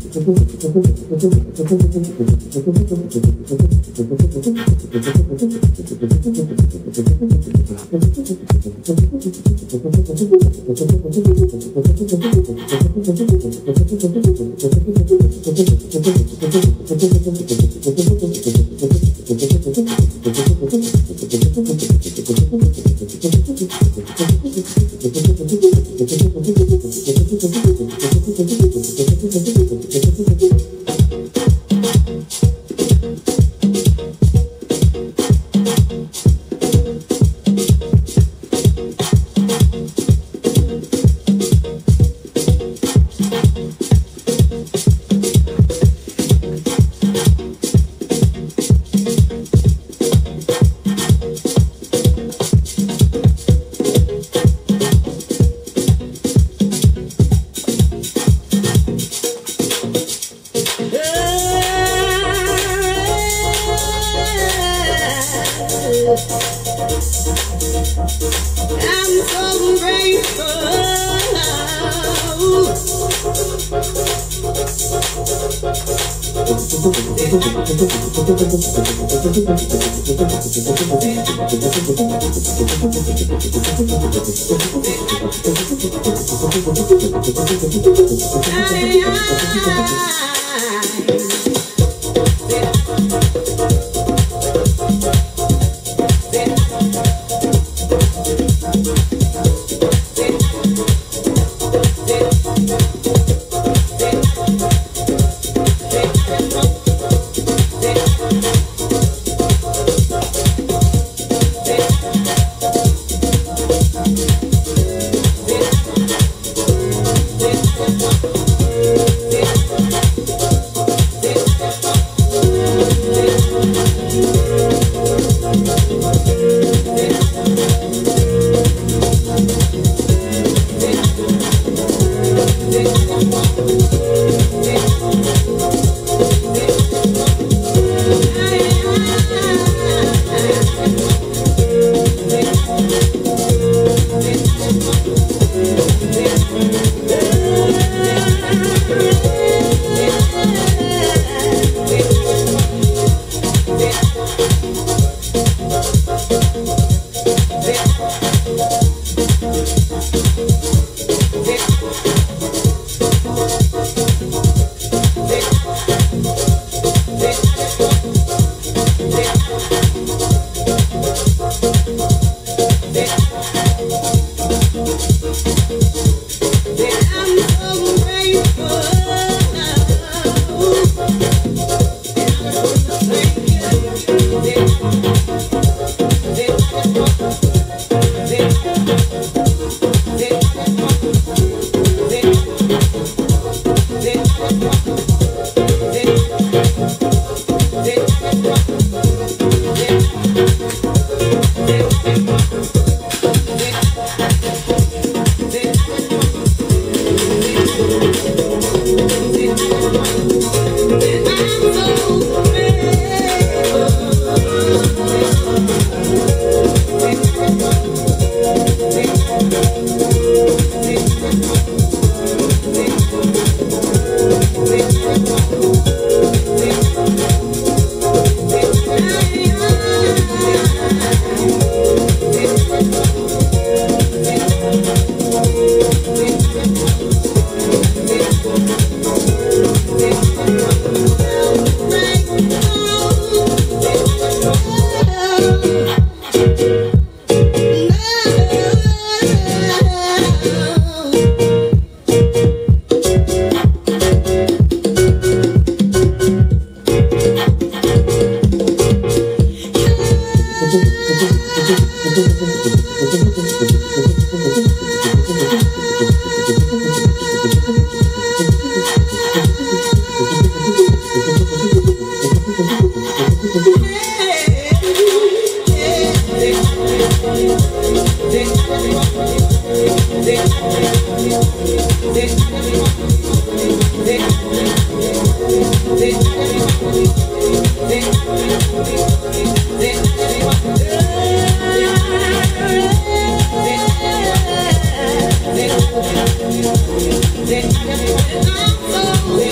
The Thank you. I, I, am. Thank They Then I just put so